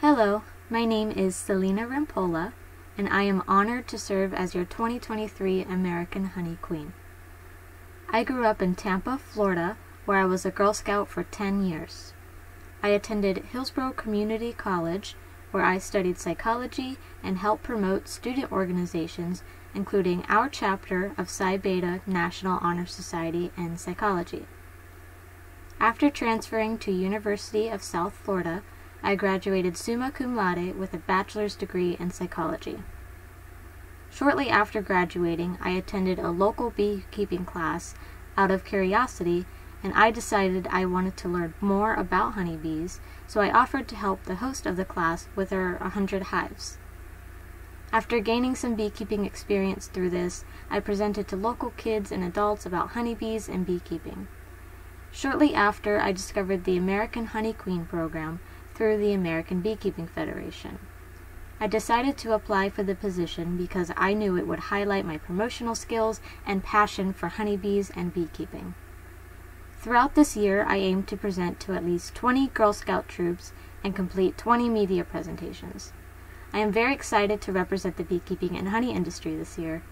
Hello, my name is Selena Rampolla, and I am honored to serve as your 2023 American Honey Queen. I grew up in Tampa, Florida, where I was a Girl Scout for 10 years. I attended Hillsborough Community College, where I studied psychology and helped promote student organizations, including our chapter of Psi Beta National Honor Society in Psychology. After transferring to University of South Florida, I graduated summa cum laude with a bachelor's degree in psychology. Shortly after graduating, I attended a local beekeeping class out of curiosity, and I decided I wanted to learn more about honeybees, so I offered to help the host of the class with her 100 hives. After gaining some beekeeping experience through this, I presented to local kids and adults about honeybees and beekeeping. Shortly after, I discovered the American Honey Queen program through the American Beekeeping Federation. I decided to apply for the position because I knew it would highlight my promotional skills and passion for honeybees and beekeeping. Throughout this year, I aim to present to at least 20 Girl Scout troops and complete 20 media presentations. I am very excited to represent the beekeeping and honey industry this year